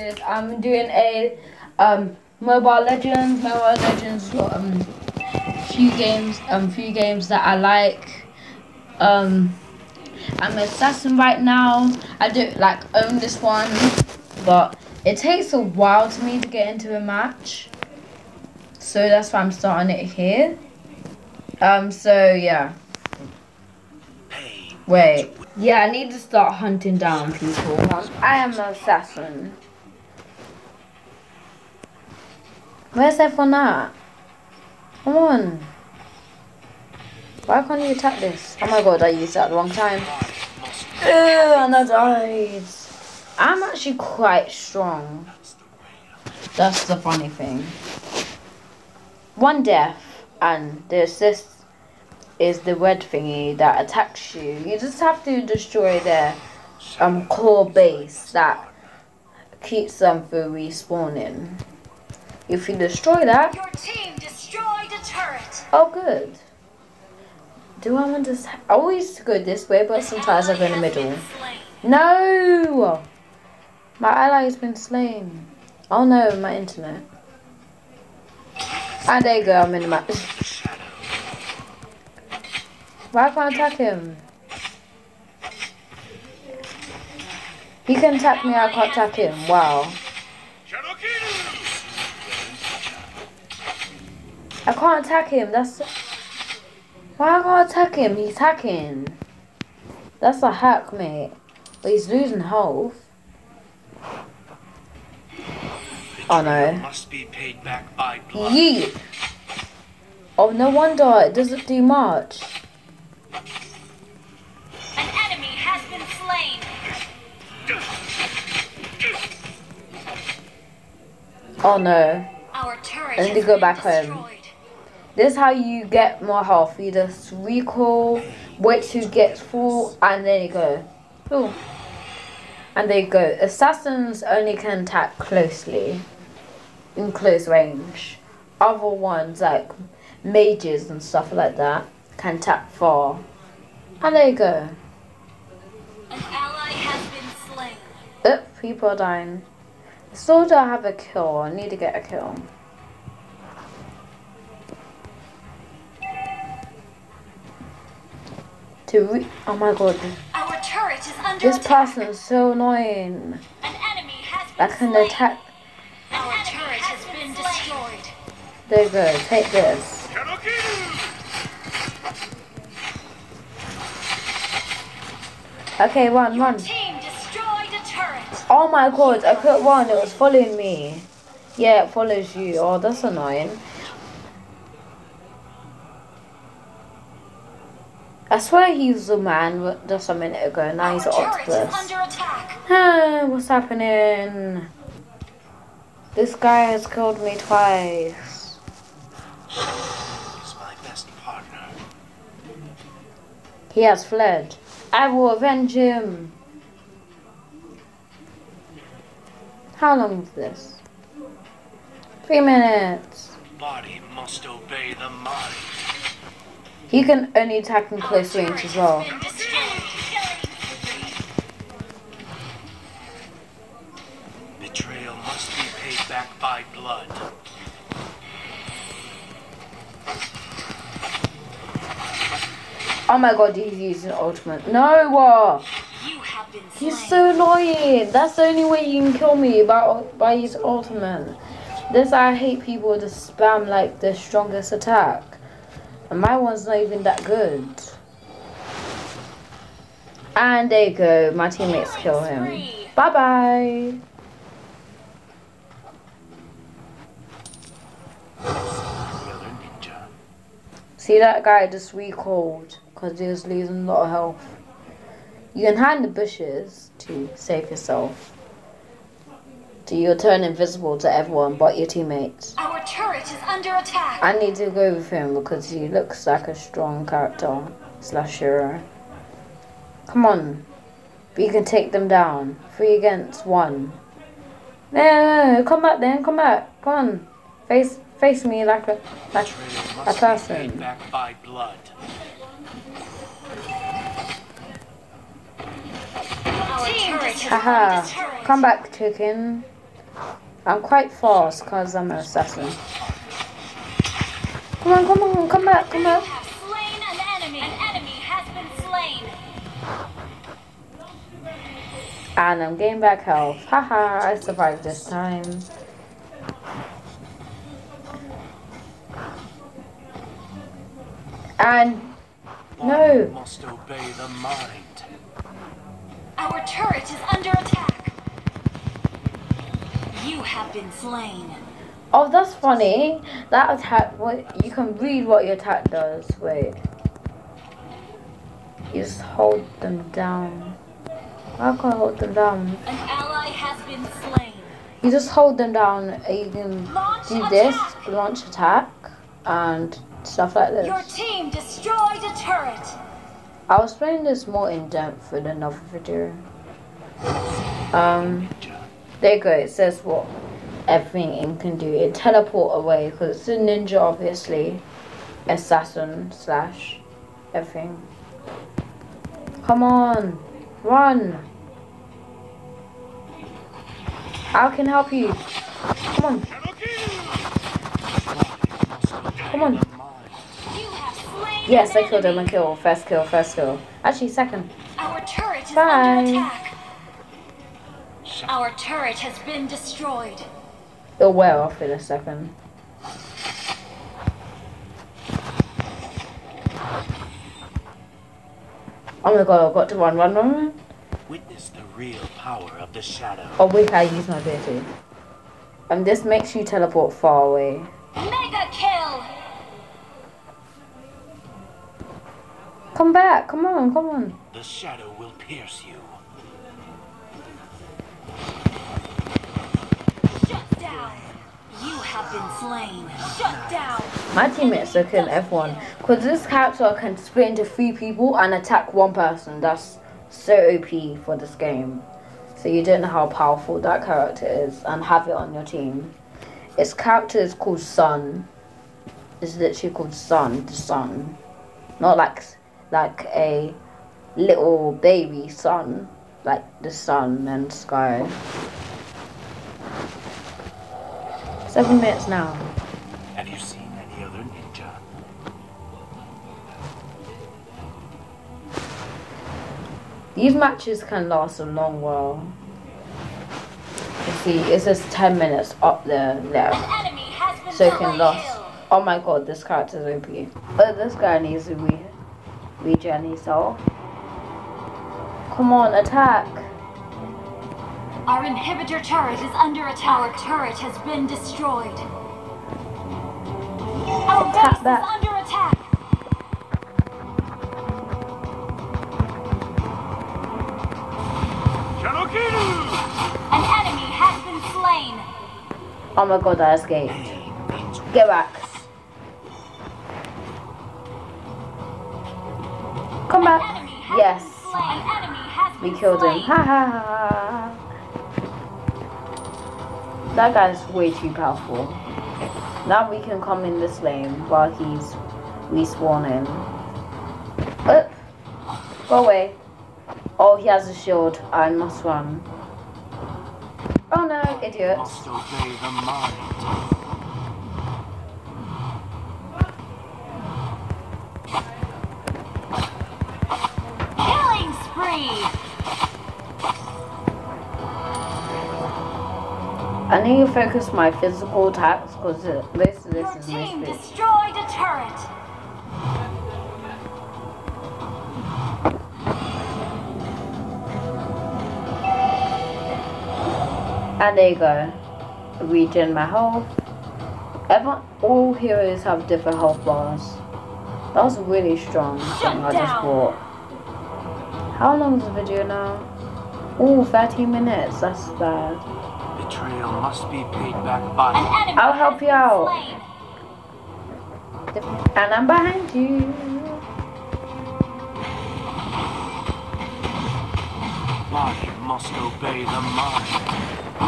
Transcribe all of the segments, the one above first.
this. I'm doing a um Mobile Legends. Mobile Legends got um few games um few games that I like. Um I'm assassin right now. I do like own this one, but it takes a while to me to get into a match. So that's why I'm starting it here. Um so yeah. Wait. Yeah, I need to start hunting down people. I am an assassin. Where's everyone at? Come on. Why can't you attack this? Oh my god, I used that at the wrong time. Ugh, and I died. I'm actually quite strong. That's the funny thing. One death, and the assist is the red thingy that attacks you. You just have to destroy their um core base that keeps them from respawning. If you destroy that, Your team destroyed a turret. oh good. Do I want to? I always go this way, but sometimes I go in the middle. No, my ally has been slain. Oh no, my internet. And there you go. I'm in the match. Why can't I attack him? He can attack me, I can't attack him. Wow. I can't attack him. That's why I can't attack him. He's hacking. That's a hack, mate. But he's losing health. Oh no. Must be paid back by blood. Yeet. Oh no wonder it doesn't do much. An enemy has been slain. Oh no. Our turret I need to go been back home. This is how you get more health. You just recall, wait till it gets full, and then you go. Ooh. And there you go. Assassins only can attack closely, in close range. Other ones like mages and stuff like that can attack far. And there you go. An ally has been slain. Oop, people are dying. Still don't have a kill. I need to get a kill. To re- oh my god, Our turret is under this attack. person is so annoying. An enemy has I been can slain. attack. Our turret has been destroyed. There you go. Take this. Okay, run, Your run. team destroyed a turret. Oh my god, I put one, It was following me. Yeah, it follows you. Oh, that's annoying. I swear he's was a man just a minute ago. Now he's an Our turret is octopus. under attack. Ah, what's happening? This guy has killed me twice. Is my best partner. He has fled. I will avenge him. How long is this? Three minutes. Body must obey the mind. He can only attack in close range as well. has been. Betrayal must be paid back by blood. Oh my god, he's using ultimate. No! You have been slain. he's so annoying. That's the only way you can kill me by, by his ultimate. This I hate people that spam like the strongest attack. And my one's not even that good. And there you go. My teammates kill him. Bye bye. See that guy just recalled because he was losing a lot of health. You can hide in the bushes to save yourself. So you'll turn invisible to everyone but your teammates. Our turret is under attack. I need to go with him because he looks like a strong character slash hero. Come on. We can take them down. Three against one. No, no, no, come back then, come back. Come on. Face face me like a like a person. paid back by blood. Our Haha. Come back, chicken. I'm quite fast because I'm an assassin. Come on, come on, come back, come You back. have slain an enemy. An enemy has been slain. And I'm getting back health. Haha, I survived this time. And No. must obey the mind. Our turret is under attack. You have been slain. oh, that's funny. That attack, what you can read what your attack does. Wait, you just hold them down. How can I hold them down? An ally has been slain. You just hold them down. and You can Launch do this, attack. launch attack, and stuff like this. Your team destroyed a turret. I was playing this more in depth in another video. Um. There you go. It says what everything in can do. It teleport away because it's a ninja, obviously. Assassin slash everything. Come on, run. I can help you. Come on, come on. The mind. You have slain Yes, I killed him. A kill. First kill. First kill. Actually, second. Our turret is Bye. under attack. Our turret has been destroyed. It'll wear off in a second. Oh my god, I've got to run, run, run, run. Witness the real power of the shadow. Oh, wait, I use my ability. And this makes you teleport far away. Mega kill. Come back, come on, come on. The shadow will pierce you. My teammates are killing everyone. Because this character can split into three people and attack one person. That's so OP for this game. So you don't know how powerful that character is and have it on your team. Its character is called Sun. It's literally called Sun, the Sun. Not like like a little baby sun. Like the sun and sky. Seven minutes now. Have you seen any other ninja? These matches can last a long while. You see, it says 10 minutes up there now. An enemy So it can last. Oh my god, this character's OP. But this guy needs to re regen himself. Come on, attack. Our inhibitor turret is under attack. Our turret has been destroyed. Our Tap base that. is under attack. An enemy has been slain. Oh my god, I escaped. Get back. Come An back. enemy has Yes. been slain. An enemy has We been killed him. slain. Ha ha ha. That guy's way too powerful. Now we can come in this lane while he's respawning. Oh, uh, go away. Oh, he has a shield. I must run. Oh no, idiot. I need to focus my physical attacks because most of this Your is team mostly. destroyed a turret. And there you go. Regen my health. Everyone, all heroes have different health bars. That was really strong thing I just bought. How long is the video now? Oh, 13 minutes. That's bad. Betrayal must be paid back by. I'll help you out. And I'm behind you. Body must obey the mind.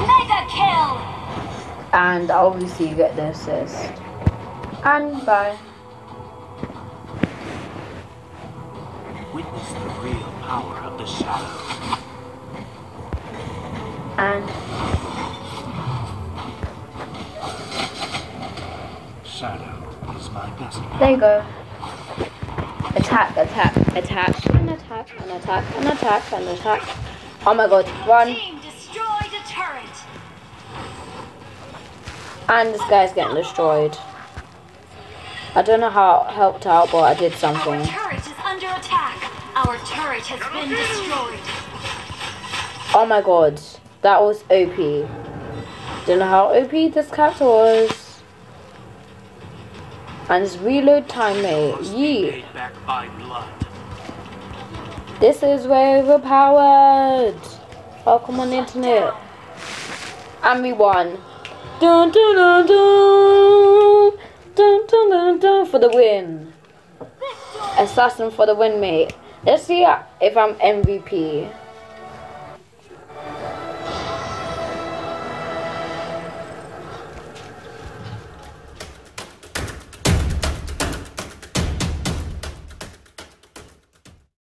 Mega kill. And obviously you get the assist. And bye. Witness the real power of the shadow. And Shadow is my best There you go. Attack, attack, attack, and attack, and attack, and attack, and attack. Oh my god, run. Team destroyed a turret. And this guy's getting destroyed. I don't know how it helped out, but I did something. Our something. turret is under attack. Our turret has been destroyed. Oh my god, that was OP. Don't know how OP this character was. And his reload time, mate. must be Yee. paid back by blood. This is way overpowered. Welcome come on, internet. And we won. Dun dun dun dun. Dun dun dun dun for the win. Assassin for the win, mate. Let's see if I'm MVP.